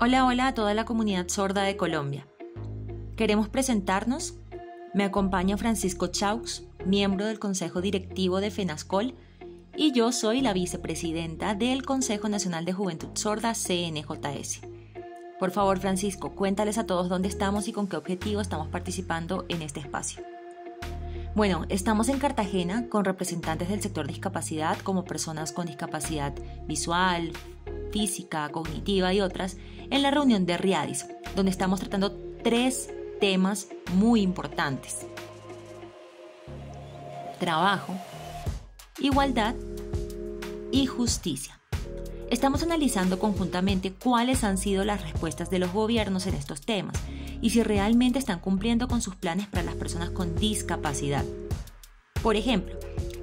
Hola, hola a toda la comunidad sorda de Colombia. Queremos presentarnos. Me acompaña Francisco Chaux, miembro del Consejo Directivo de FENASCOL, y yo soy la vicepresidenta del Consejo Nacional de Juventud Sorda CNJS. Por favor, Francisco, cuéntales a todos dónde estamos y con qué objetivo estamos participando en este espacio. Bueno, estamos en Cartagena con representantes del sector discapacidad como personas con discapacidad visual, física, cognitiva y otras en la reunión de Riadis, donde estamos tratando tres temas muy importantes. Trabajo, igualdad y justicia. Estamos analizando conjuntamente cuáles han sido las respuestas de los gobiernos en estos temas y si realmente están cumpliendo con sus planes para las personas con discapacidad. Por ejemplo,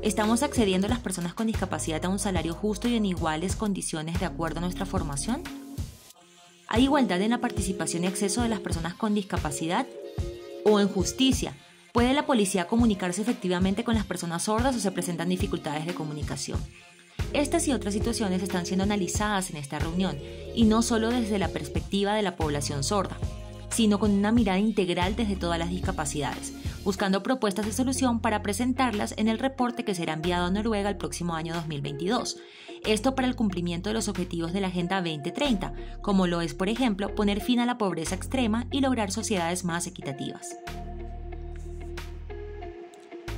¿Estamos accediendo a las personas con discapacidad a un salario justo y en iguales condiciones de acuerdo a nuestra formación? ¿Hay igualdad en la participación y acceso de las personas con discapacidad? ¿O en justicia? ¿Puede la policía comunicarse efectivamente con las personas sordas o se presentan dificultades de comunicación? Estas y otras situaciones están siendo analizadas en esta reunión, y no solo desde la perspectiva de la población sorda, sino con una mirada integral desde todas las discapacidades, buscando propuestas de solución para presentarlas en el reporte que será enviado a Noruega el próximo año 2022. Esto para el cumplimiento de los objetivos de la Agenda 2030, como lo es, por ejemplo, poner fin a la pobreza extrema y lograr sociedades más equitativas.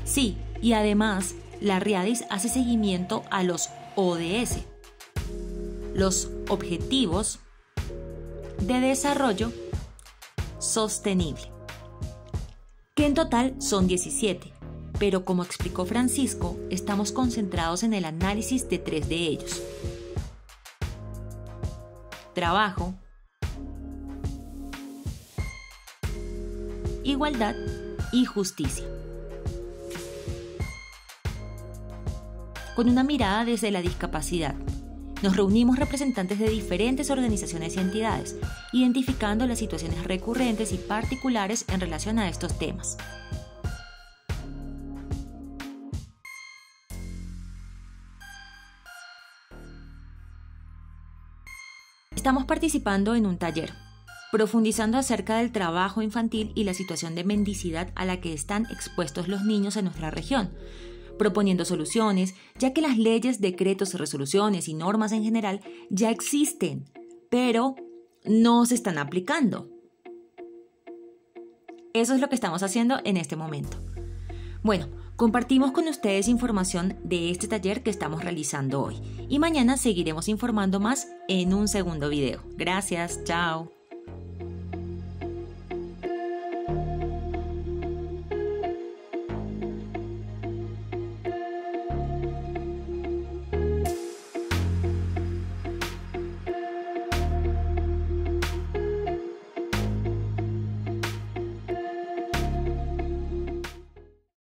Sí, y además, la RIADIS hace seguimiento a los ODS, los Objetivos de Desarrollo Sostenible en total son 17, pero como explicó Francisco, estamos concentrados en el análisis de tres de ellos. Trabajo, igualdad y justicia. Con una mirada desde la discapacidad, nos reunimos representantes de diferentes organizaciones y entidades, identificando las situaciones recurrentes y particulares en relación a estos temas. Estamos participando en un taller, profundizando acerca del trabajo infantil y la situación de mendicidad a la que están expuestos los niños en nuestra región, proponiendo soluciones, ya que las leyes, decretos, resoluciones y normas en general ya existen, pero no se están aplicando. Eso es lo que estamos haciendo en este momento. Bueno, compartimos con ustedes información de este taller que estamos realizando hoy y mañana seguiremos informando más en un segundo video. Gracias, chao.